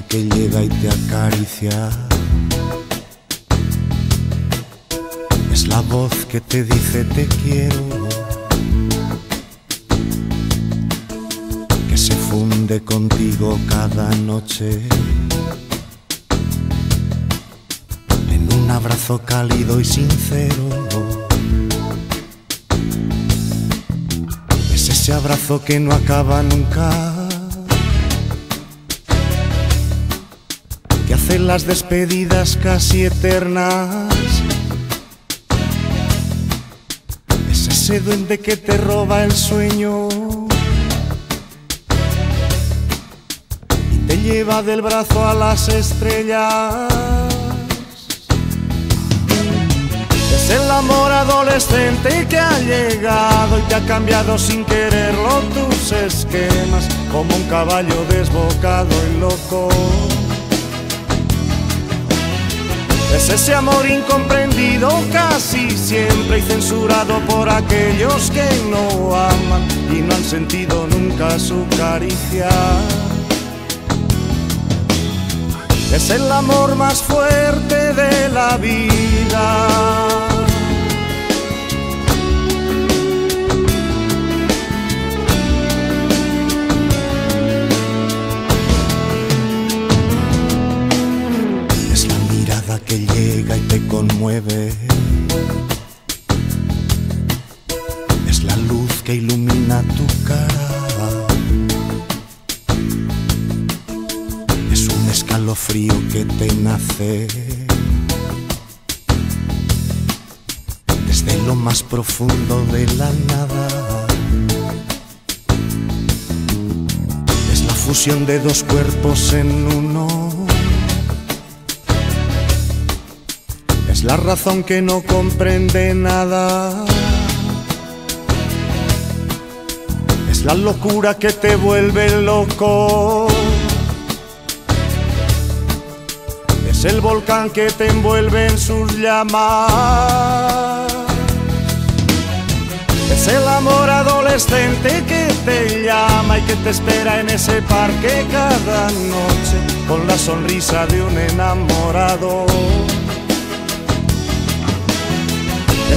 que llega y te acaricia. Es la voz que te dice te quiero. Que se funde contigo cada noche. En un abrazo cálido y sincero. Es ese abrazo que no acaba nunca. Que hace las despedidas casi eternas. Es ese duende que te roba el sueño. Y te lleva del brazo a las estrellas. Es el amor adolescente que ha llegado y te ha cambiado sin quererlo tus esquemas, como un caballo desbocado y loco. Es ese amor incomprendido casi siempre y censurado por aquellos que no aman y no han sentido nunca su caricia. Es el amor más fuerte de la vida. Es la luz que ilumina tu cara. Es un escalofrío que te nace. Desde lo más profundo de la nada. Es la fusión de dos cuerpos en uno. Es la razón que no comprende nada. Es la locura que te vuelve loco. Es el volcán que te envuelve en sus llamas. Es el amor adolescente que te llama y que te espera en ese parque cada noche con la sonrisa de un enamorado.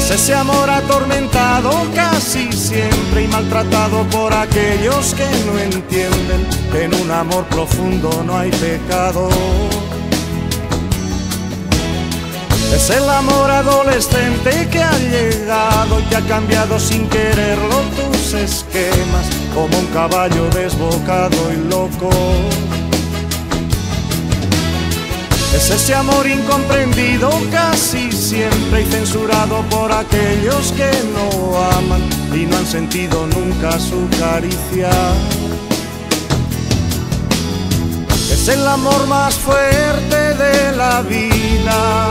Es ese amor atormentado casi siempre y maltratado por aquellos que no entienden que en un amor profundo no hay pecado. Es el amor adolescente que ha llegado y ha cambiado sin quererlo tus esquemas, como un caballo desbocado y loco. Es ese amor incomprendido casi siempre y censurado por aquellos que no aman y no han sentido nunca su caricia. Es el amor más fuerte de la vida.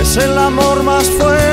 Es el amor más fuerte.